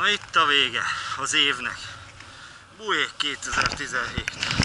Na itt a vége az évnek. Bújék 2017.